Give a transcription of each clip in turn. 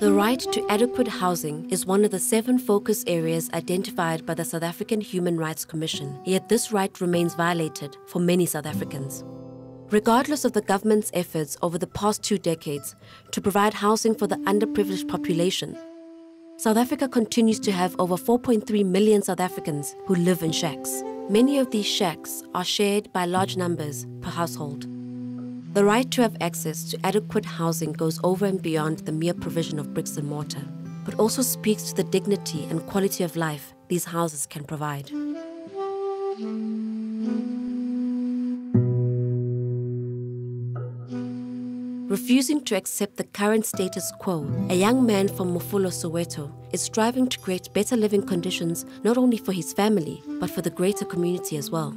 The right to adequate housing is one of the seven focus areas identified by the South African Human Rights Commission, yet this right remains violated for many South Africans. Regardless of the government's efforts over the past two decades to provide housing for the underprivileged population, South Africa continues to have over 4.3 million South Africans who live in shacks. Many of these shacks are shared by large numbers per household. The right to have access to adequate housing goes over and beyond the mere provision of bricks and mortar, but also speaks to the dignity and quality of life these houses can provide. Refusing to accept the current status quo, a young man from Mofolo, Soweto, is striving to create better living conditions not only for his family, but for the greater community as well.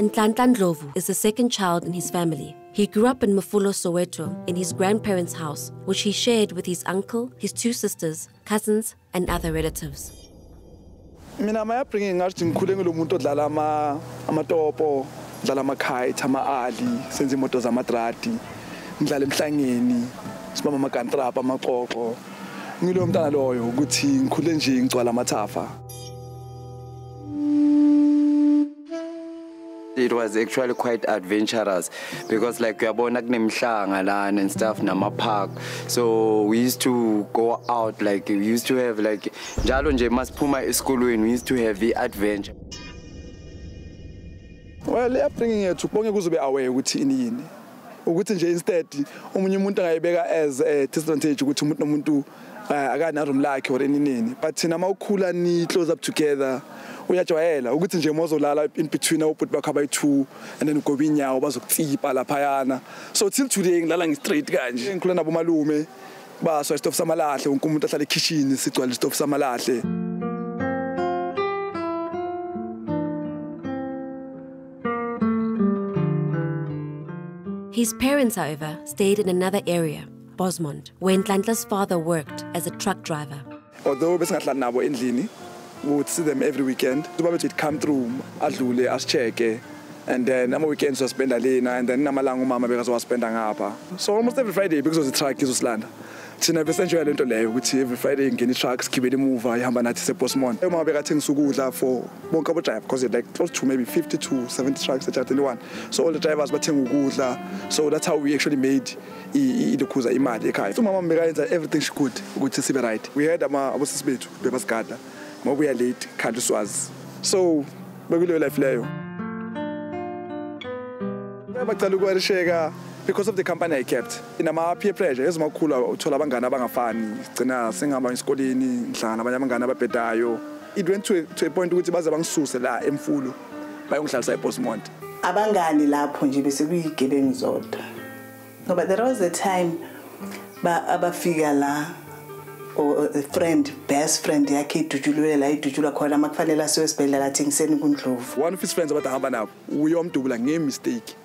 Nhlanhla Ndlovu is the second child in his family. He grew up in Mofolo, Soweto, in his grandparents' house, which he shared with his uncle, his two sisters, cousins, and other relatives. mina my upbringing ngathi ngikhule ngilomuntu odlala ama amatopo dlala ama-kite ama-ali senze imoto zamadradi ngidlala emhlangeni sibamba amagantrap amaqoqo ngiloyo mntana loyo ukuthi ngikhule It was actually quite adventurous because like uyabona kunemhlanga lana and stuff nama-park. So we used to go out like we used to have like njalo nje masiphuma esikolweni we used to have i-adventure. Well i-upbringing yethu bonke kuzobe aware ukuthi ini yini ukuthi nje instead omunye umuntu angayibeka as a disadvantage ukuthi umuntu nomuntu akanaro lakhe or eninini. But thina uma ukhula ni close up together uyajwayela ukuthi nje mozolala in between awubhuti bakho abayi-two and then ugoba inyawo bazokutsipa laphayana. So till today ngilala ngi-straight kanje. Ngikhula nabo malume baswa isitofu samalahle wonke umuntu ahlala ekhishini sigcwala isitofu samalahle. His parents, however, stayed in another area, Bosmont, where Nhlanhla's father worked as a truck driver. although besingahlali nabo endlini we would see them every weekend. Uba bethi come through adlule asicheke and then ama-weekends waspenda lena and then namalanga umama bekazowaspenda ngapha. So almost every friday bekuzozi-truck izosilanda thina besenjoya le nto leyo ukuthi every friday ngene i-truck sikhibele emuva ihamba nathi sebosmont umama bekathengisa ukudla for bonke abo-driver because like close to maybe 50 to 70 trucks ejardini one. So all the drivers bathenga ukudla. So that's how we actually made ilokhuza imali ekhaya. So umama bekayenza everything she could ukuthi sibe right. We ama- abosisi bethu bebasigada. Ngobuya late khandi uswazi. So bekuleyo life leyo. Bacala ukwarisheka because of the company I kept. Inama-peer pressure ezimakhulu uthola abangane abangafani. Sigcina singihamba esikoleni ngihlangana nabanye abangane ababhedayo. It went to a, to a point ukuthi baze bangisuse la emfulo bayongihlalisa ebosmont abangani lapho nje bese kuyigebengu zodwa. Ngoba there was a time ba abafika la or a friend best friend yakhe idutshulwe la idutshulwa khona uma kufanele asiwe esibhedlela athengiseni kundlovu. One of his friends abathi ahamba nabo uyomdubula nge-mistake.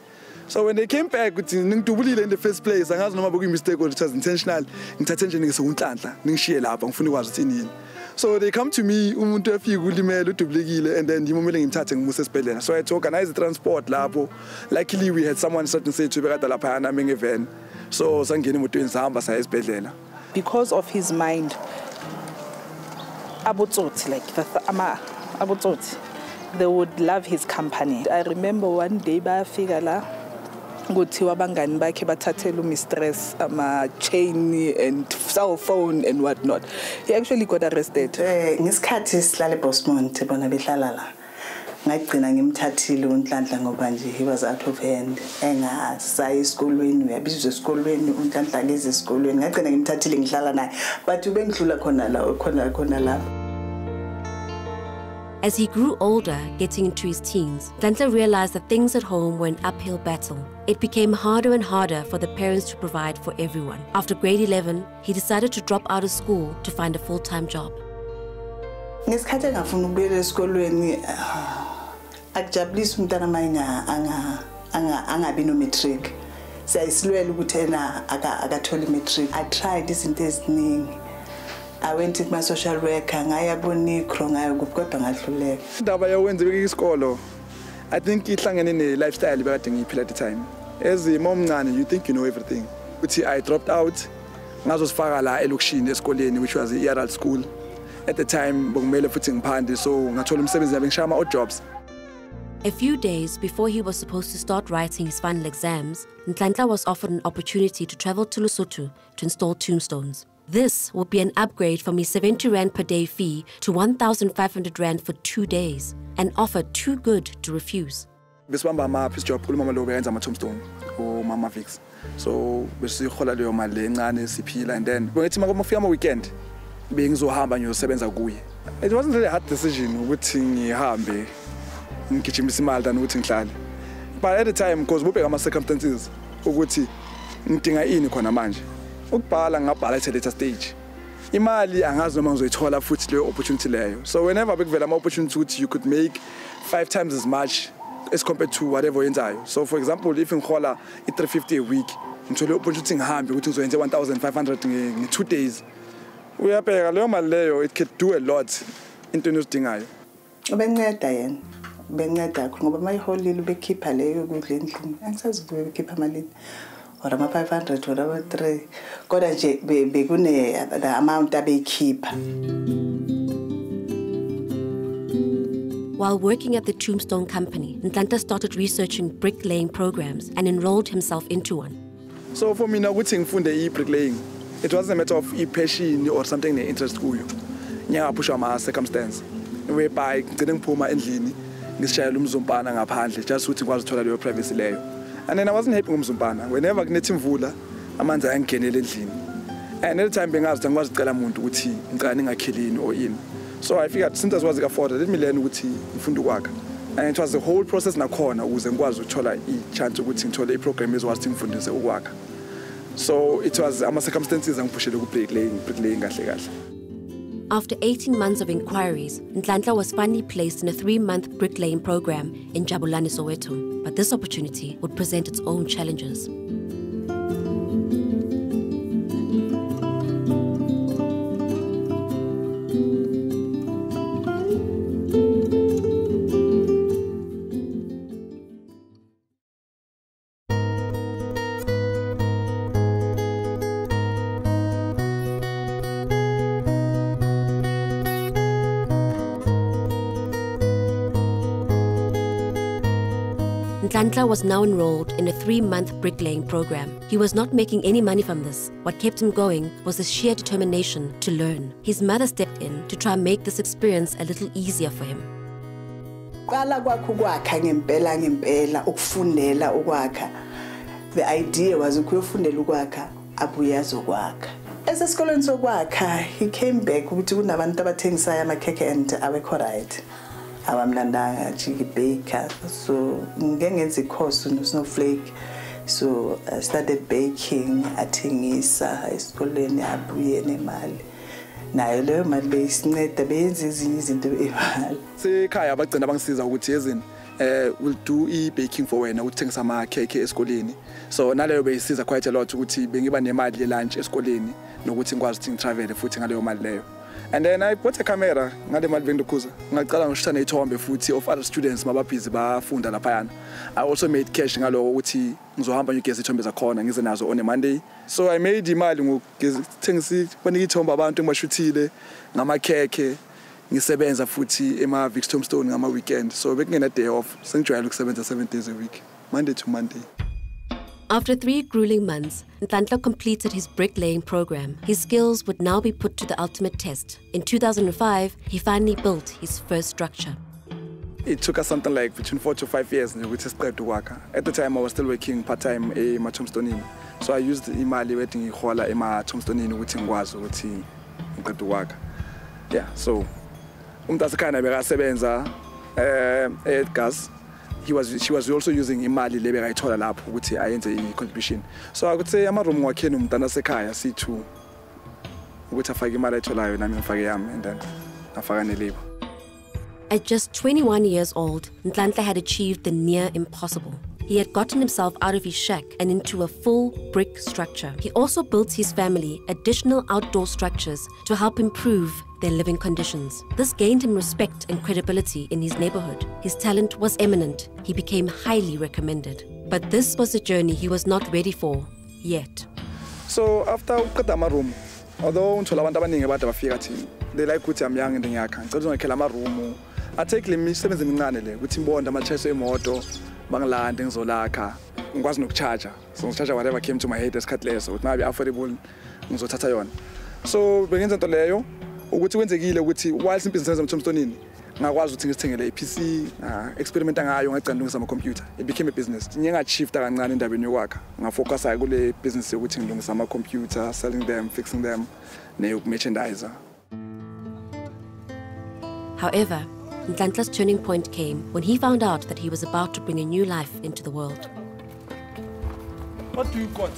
So when they came back ukuthi ningidubulile in the first place. Angazi noma bekuyi-mistake or it was intentional. Ngithathe nje ningisekunhlanhla ningishiye lapha ngifuna ukwazi ukuthi inini. So they come to me umuntu efika ulimele udubulekile and then yimi kumele ngimthathe ngimuse esibhedlela. So i had to organize i-transport lapho. Luckily we had someone certain sethu bekade laphayana ame ngevan. So sangena emotweni sahamba saya esibhedlela. Because of his mind abotsotsi like ama abotsotsi they would love his company. I remember one day bayafika la kuthiwa abangani bakhe bathathela umistress ama-chain and cell phone and what not he actually got arrested. Eh ngesikhathi sihlala eBosmont bona behlala la. Ngagcina ngimthathile unhlanhla ngoba nje he was out of hand. Engasayi esikolweni uyabizwa esikolweni unhlanhla ngeze esikolweni. Ngagcina ngimthathile ngihlala naye. But ube ngidlula khona la khona khona lapho As he grew older, getting into his teens, Nhlanhla realized that things at home were an uphill battle. It became harder and harder for the parents to provide for everyone. After grade 11, he decided to drop out of school to find a full-time job. esikolweni ah, umntana i tried izinto eziningi i went kuma-social worker ngaya bonicro ngayo kuphi kodwa ngahluleka indaba yowenza isikolo i think ihlangene ne-lifestyle bekade ngiyiphila at the time. As uma umncane you think you know everything. Ukuthi i dropped out I ngazosifaka la elokishini esikoleni which was i-eral school. At the time bekumele futhi ngiphande so ngathola umsebenzi yabe ngishaya ama-odd jobs. A few days before he was supposed to start writing his final exams, Nhlanhla was offered an opportunity to travel to Lesotho to install tombstones. This would be an upgrade from his 70 Rand per day fee to 1,500 Rand for two days, an offer too good to refuse. besibamba ama-piece job kulo mama lo beyenza ama-tombstone umama vix. So besihola leyo mali le encane siphila and then bengithi uma ufika ama-weekend bengizohamba ngiyosebenza kuye. It wasn't really a hard decision ukuthi ngihambe ngigijimise imali than ukuthi ngihlale. But at the time because bubheka ama-circumstances ukuthi ngidinga ini khona manje ukubhala ngingabhala e-selector stage. Imali angazi noma ngizoyithola futhi leyo opportunity leyo. So whenever bekuvela ama-opportunity ukuthi you could make five times as much as compared to whatever oyenzayo. So for example if ngihola i-three fifty a week ngithole opportunity ngihambe ukuthi ngizoyenze one thousand five hundred nge-two days. Uyabheka leyo mali leyo it could do a lot entweni ozidingayo. Ubenceda yena ubenceda kakhulu ngoba uma iholile ubekhipha leyo kudla endlini angisazivuke bekhipha amalini ngorama-500 ngorama-3 kodwa nje bekune the amount abeyikhipha While working at the Tombstone Company, Nhlanhla started researching bricklaying programs and enrolled himself into one. So for me, now ngifunde the bricklaying, it wasn't a matter of i-passion or something ne-interest kuyo. Ngiyangaphushwa my circumstance. whereby ngigcine ngiphuma endlini ngisishayela umzompana ngaphandle just ukuthi ngikwazi ukuthola leyo privacy leyo and then i wasn't happy ngomzumpana whenever kunethi imvula amanzi ayangingenela endlini. And the time bengazi ukuthi angikwazi ucela muntu ukuthi ngicela ningakhilini or ini so i figured since asikwazi ka-afford let me learn ukuthi ngifunde ukwakha. And it was the whole process nakhona ukuze ngikwazi ukuthola i-chance ukuthi ngithole i-program ezokwazi ukuthi ngifundise ukwakha. So it was ama-circumstances angiphushele ku-bricklaying bricklaying kahle kahle After 18 months of inquiries, Nhlanhla was finally placed in a three-month bricklaying program in Jabulani, Soweto. But this opportunity would present its own challenges. Nhlanhla was now enrolled in a three-month bricklaying program. He was not making any money from this. What kept him going was his sheer determination to learn. His mother stepped in to try and make this experience a little easier for him. the idea was ukuyofundela ukwakha abuye azokwakha esesikolweni sokwakha he came back ukuthi kunabantu abathengisayo amakhekhe and awekho right awamnandanga jiki baker so ngike ngenza ikhosi no-snowflake. So i started baking athengisa esikoleni abuye nemali. Nayo leyo mali beyisinceda beyenza ezinye izinto imali sekhaya bagcina bangisiza ukuthi yezini eh will do i-baking for wena ukuthengisa amakhekhe esikoleni. So naleyo beyisiza quite a lot ukuthi bengiba nemali ye-lunch esikoleni nokuthi ngikwazi ukuthi ngitravele futhi ngaleyo mali leyo. And then i bought a camera ngale mali bengidukhuza ngacala ngishutha ney'thombe futhi of other students mababhizi bafunda laphayana. I also made cash ngaloko ukuthi ngizohamba ngigeza iy'thombe zakhona ngize nazo on a monday. So i made imali ngokuthengisa banika iy'thombe abantu engibashuthile ngamakhekhe ngisebenza futhi ema-vix tombstone ngama-weekend. So bekungena-day off sengijwayele ukusebenza seven days a week monday to monday After three grueling months, Nhlanhla completed his bricklaying program. His skills would now be put to the ultimate test. In 2005, he finally built his first structure. it took us something like between four to five years nje ukuthi to work. at the time i was still working part-time in ema-tombstonini so i used imali wethi ngiyihola ema-tombstonini ukuthi ngikwazi ukuthi ngiqede ukwakha yeah so umuntu asekhaya naye bekasebenza eh egas he was she was also using imali le bekayithola lapho ukuthi ayenze i-contribution so i would say ama-room wakheni umntana asekhaya c2 ukuthi afake imali ayitholayo nami ngifake yami and then afaka nelabor At just 21 years old, Nhlanhla had achieved the near impossible. He had gotten himself out of his shack and into a full brick structure. He also built his family additional outdoor structures to help improve their living conditions. This gained him respect and credibility in his neighborhood. His talent was eminent. He became highly recommended. But this was a journey he was not ready for yet. so after uqeda ama-room although ngithola abantu abaningi they like ukuthi I'm young and ngiyakha ngicela ungakhela ama-room atake le misebenzi emincane le ukuthi ngibonde ama-chaso emoto bangilande ngizolakha ngikwazi nokucharger so ngicharger whatever came to my head esikhathi leso ukuthi mabe affordable ngizothatha yona so bengenza into leyo ukuthi kwenzekile ukuthi whilst impilo ngisebenza emthomstonini ngakwazi ukuthi ngizithengele i-PC ah, experimenta ngayo ngagcina ngilungisa ama-computer it became a business. Ngiye ngashifta kancane endabeni yokwakha. Ngafocusa kule business yokuthi ngilungisa ama-computer selling them fixing them neyokumerchandiser However, Nhlanhla's turning point came when he found out that he was about to bring a new life into the world. What do you got?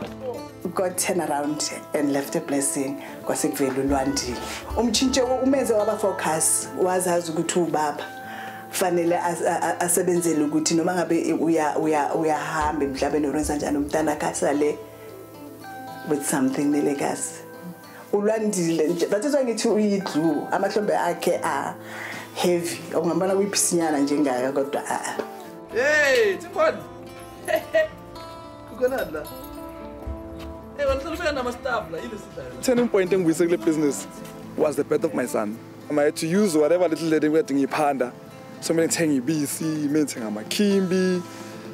Nahlala iphethe iphathi bag wena njalo nephathi bag. God turn around and left a blessing kwasekuvela ulwandile umtshintshe umenze waba-focus wazazi ukuthi ubaba fanele as- a- a- asebenzele ukuthi noma ngabe uya- uya- uyahamba emhlabeni orenza njani umntana akhe asale with something nelegacy ulwandile nje that is why ngithi uyidlu amahlombe akhe a heavy ungambona kuyiphisinyana njengayo kodwa a Hey, Tikhona. Kukhona la. Turning point engibuyise kule business was the birth of my son. I had to use whatever little lady kade ngiyiphanda so kumele ngithenge ibisi kumele ngithenge amakhimbi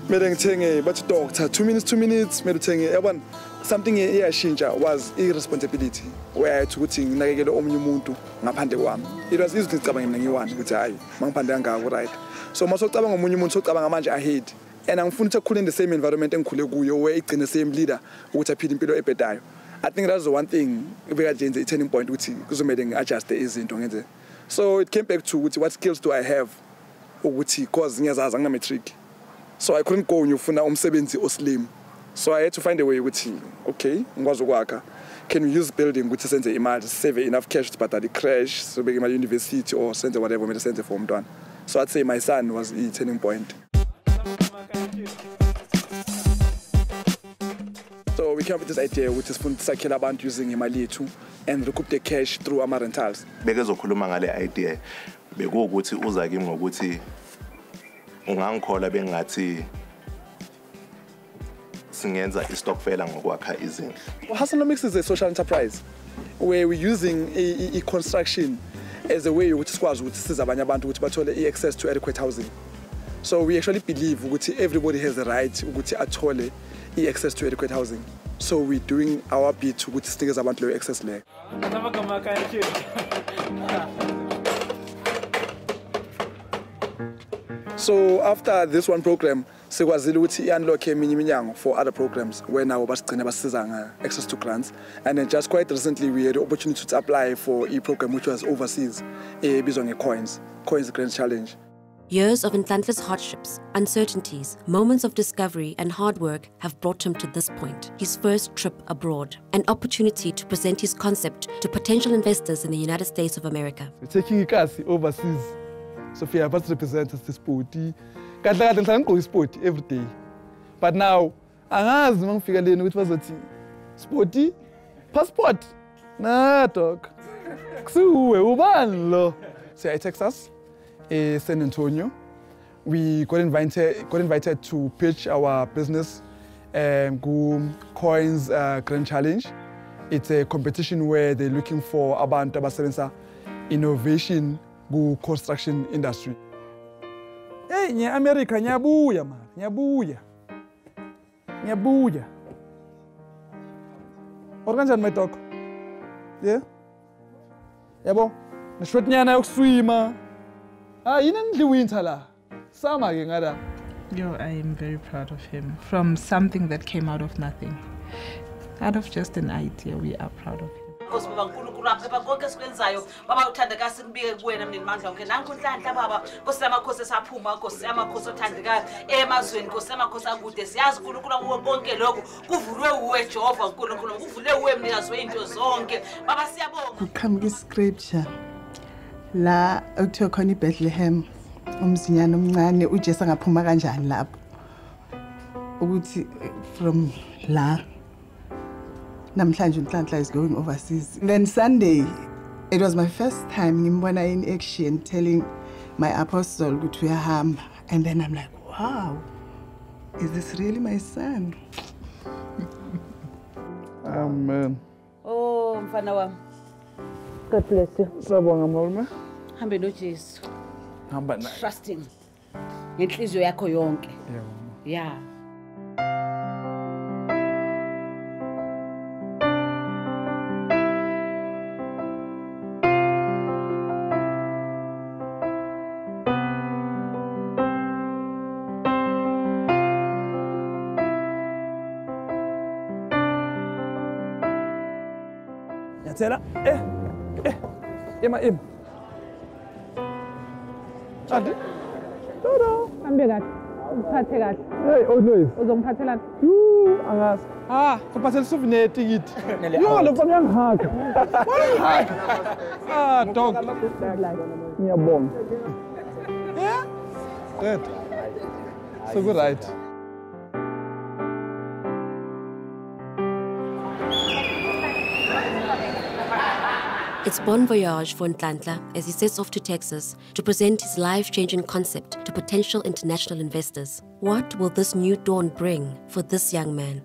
kumele ngithenge bathi doctor. Two minutes two minutes kumele uthenge eh, yabona something eyashintsha was i-responsibility where I had to ukuthi nginakekele omunye umuntu ngaphandle kwami. It was easy ukuthi ngicabange mina ngiyi-one ukuthi hhayi uma ngiphande kangako right. So uma socabanga omunye umuntu socabanga manje ahead and angifuni ukuthi akhule in the same environment engikhule kuyo where igcine same leader ukuthi aphile impilo ebhedayo I think that's the one thing bekade yenze i-turning point ukuthi kuzomele ngi-adjuste izinto ngenze so it came back to ukuthi what skills do I have ukuthi cause ngiyazazi angina-matric so I couldn't go ngiyofuna umsebenzi oslim. So I had to find a way ukuthi okay ngikwazi ukwakha. Can we use building ukuthi senze imali save enough cash to bhatala i-crash sobeke imali university or senze whatever kumele senze for umntwana. So I'd say my son was i-turning point came up with this idea which is funa sakhela abantu using imali yethu and recoup the cash through ama rentals. bekezokhuluma ngale idea bekuwukuthi uza kimi ngokuthi ungangikhola bengathi singenza istokfela ngokwakha izindlu Hustle Mix is a social enterprise where we're using i- i- i-construction as a way ukuthi sikwazi ukuthi size abanye abantu ukuthi bathole i-access to adequate housing. So we actually believe ukuthi everybody has the right ukuthi athole i-access to adequate housing. So we're doing our bit ukuthi sinikeze abantu leyo access leyo. So after this one program sikwazile ukuthi i-unlock eminye iminyango for other programs where nawo basigcine basisiza nga-access to grants and then just quite recently we had the opportunity to apply for a program which was overseas ebizwa nge-coins coins grand challenge Years of Nhlanhla's hardships, uncertainties, moments of discovery, and hard work have brought him to this point his first trip abroad, an opportunity to present his concept to potential investors in the United States of America. We're taking ikasi overseas. Sophia must represent us the sporty. Kahle kahle ngihlala isport every day. But now angazi uma ngifika leni ukuthi bazothi sporty passport. Na dog. Kusuwe ubani lo? So I Eh, San Antonio. We got invited got invited to pitch our business um, ku Coins uh, Grand Challenge. It's a competition where they're looking for abantu innovation ku construction industry. Hey, nya America nyabuya man, nyabuya. Nyabuya. Or kanjani my dog? Yeah? Yabo? Nishwet nyana yokuswima. Ah, yini ndli winter la. Sama ke ngada. Yo, I am very proud of him. From something that came out of nothing. Out of just an idea, we are proud of him. makhosi baba nkulunkulu waphepha konke esikwenzayo baba uthandeka sikubike kuwena mnini mandla wonke nankunhlanhla baba nkosi yamakhosi esaphuma nkosi yamakhosi othandekayo emazweni nkosi yamakhosi akude siyazi nkulunkulu kuwo konke lokhu kuvulwe uwe jehova nkulunkulu kuvulwe uwe mnikazi wey'nto zonke baba siyabonga kuqhamuka iscripture la ekuthiwa khona ibethlehem umzinyana omncane ujesu angaphuma kanjani lapho? Ukuthi from la namhlanje unhlanhla is going overseas. Then sunday it was my first time ngimbona in action telling my apostle ukuthi uyahamba. And then i'm like wow is this really my son? Amen. Oh mfana wami god bless you. Sabonga malume. Hambe nojesu hamba naye. Trusting ngenhliziyo yakho yonke. Ya nyathela eh eh. Ema ema andi dodo Hambe kahle. Uphathe kahle. hey always Uzongiphathelani? Yuu, angazi Ah, kuphathela souvenir tikiti yo lo mfana uyangihaga uyangihaga ah dog ngiyabonga yeah good so good right It's bon voyage for Nhlanhla as he sets off to Texas to present his life changing concept to potential international investors. What will this new dawn bring for this young man?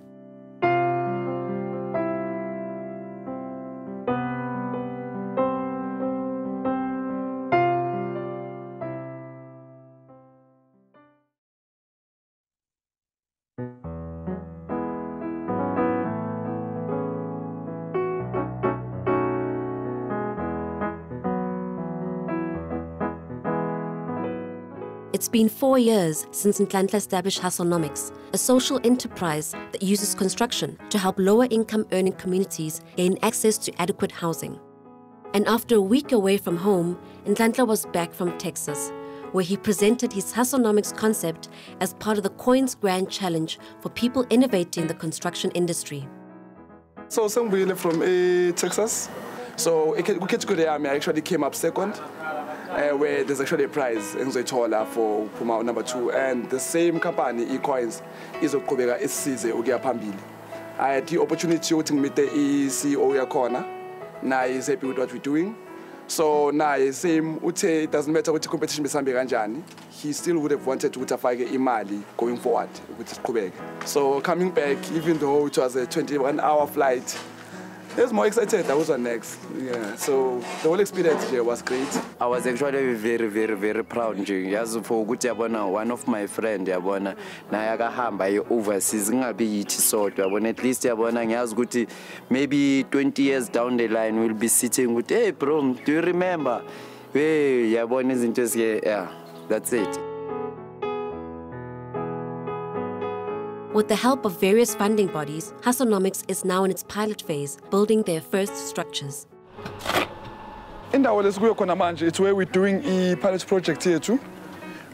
It's been four years since Nhlanhla established Hustlenomics, a social enterprise that uses construction to help lower income earning communities gain access to adequate housing. And after a week away from home, Nhlanhla was back from Texas, where he presented his Hustlenomics concept as part of the Coins Grand Challenge for people innovating the construction industry. So sengibuyile from uh, Texas. So category yami I actually came up second. Uh, where there's actually a prize in engizoyithola for Puma number two and the same company eCoins izoqhubeka isisize ukuya phambili. I had the opportunity ukuthi ngimite i-CEO yakhona naye is happy with what we're doing. So naye same uthe it doesn't matter ukuthi competition besambe kanjani he still would have wanted ukuthi afake imali going forward ukuthi siqhubeke. So coming back even though it was a 21 hour flight was more excited I was on next. Yeah. So the whole experience here was great. I was actually very very very proud yazi for ukuthi yabona one of my friend yabona naye akahamba ye overseas kungabi yithi sodwa yabona at least yabona ngiyazi ukuthi maybe 20 years down the line we'll be sitting with hey bro do you remember hey yabona izinto ezike yeah that's it With the help of various funding bodies, Hustlenomics is now in its pilot phase, building their first structures. indawo lesikuyo it's where we're doing i-pilot project yethu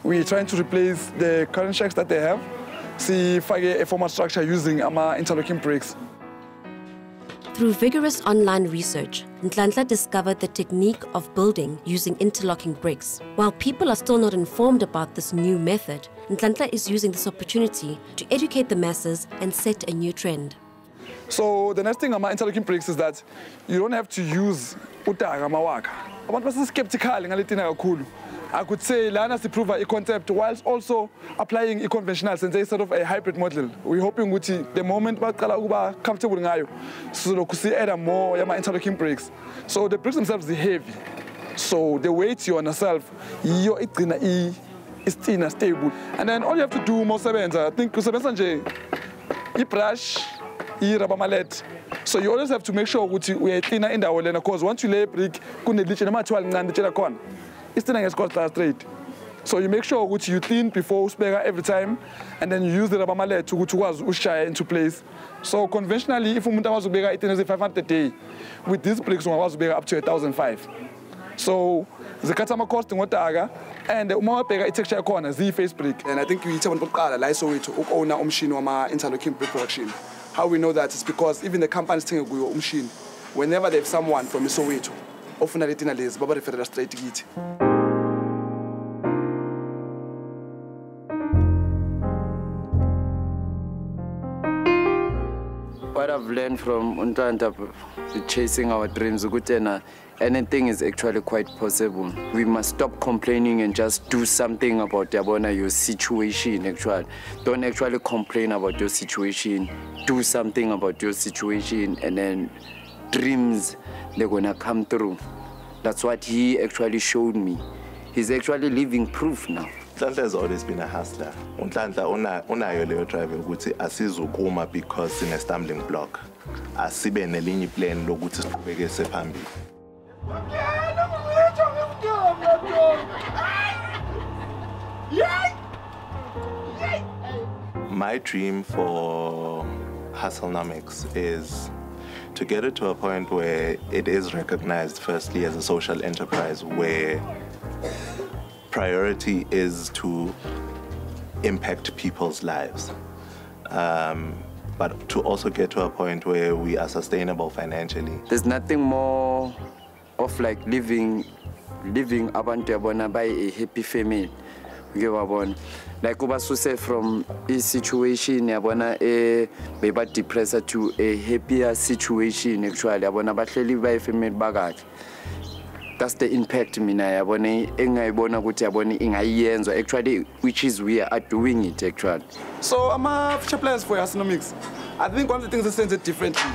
we're trying to replace the current shacks that they have. See, if I sifake a formal structure using ama-interlocking bricks Through vigorous online research, Nhlanhla discovered the technique of building using interlocking bricks. While people are still not informed about this new method, Nhlanhla is using this opportunity to educate the masses and set a new trend. so the next thing about interlocking bricks is that you don't have to use utaka mawaka abantu kakhulu i could say lana siprova i-concept whilst also applying i-conventional senze sort of a hybrid model. We're hoping ukuthi the moment baqala ukuba comfortable ngayo sizolokhu si-adda more yama-interlocking bricks so the bricks themselves are heavy. So the weight yona self yiyo i- isitina stable. And then all you have to do mosebenza i think usebenzisa nje i-brush i-rubber mallet. So you always have to make sure ukuthi uyayiklina indawo lena because once you lay a brick kunelitshe noma thiwa lincane litshe lakhona isitina ngesikhosta straight So you make sure ukuthi you clean before usibeka every time and then you use the rubber mallet ukuthi ukwazi ushaya into place. So conventionally if umuntu akwazi ukubeka itini ezi500 a day with these bricks ungakwazi ukubeka up to 1005. So zikhatha ama-cost ngodaka and uma wabheka i-texture yakhona ziyi-face brick and i think yithi abantu bokuqala la esowethu uku-owna umshini wama-interlocking brick production how we know that is because even the company sithenge kuyo umshini whenever they have someone from isowethu ofuna letina lezi babareferela straight kithi What I've learned from uNhlanhla chasing our dreams, Ukutena, anything is actually quite possible. We must stop complaining and just do something about your situation actually. Don't actually complain about your situation. Do something about your situation and then dreams they're gonna come through. That's what he actually showed me. He's actually living proof now. Nhlanhla has always been a hustler. uNhlanhla una- unayo leyo drive yokuthi asizukuma because sine stumbling block. Asibe nelinye iplan lokuthi siqhubeke sephambili. My dream for Hustlenomics is to get it to a point where it is recognized firstly as a social enterprise where priority is to impact people's lives. Um, but to also get to a point where we are sustainable financially. There's nothing more of like living living abantu yabona by a happy family. Ngeke wabona. Like ubasuse from a situation yabona beba depressed to a happier situation actually yabona bahleli family bakahle. That's the impact mina yabona engayibona ukuthi yabona ingayiyenzwa actually which is we are doing it actually. So ama-future plans for Hustlenomics, I think one of the things it differently,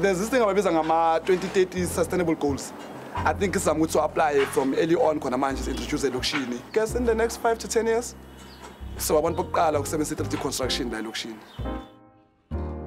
there's this thing ababiza ngama-2030 sustainable goals. I think sizama ukuthi apply from early on khona manje si-introduce elokishini. Guess in the next five to ten years. So abantu bokuqala ukusebenzisa i-3D construction la elokishini.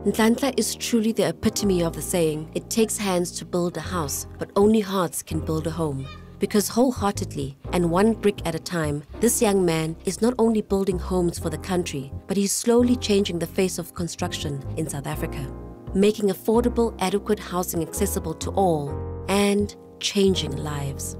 Nhlanhla is truly the epitome of the saying, it takes hands to build a house, but only hearts can build a home. Because wholeheartedly and one brick at a time, this young man is not only building homes for the country, but he's slowly changing the face of construction in South Africa, making affordable, adequate housing accessible to all, and changing lives.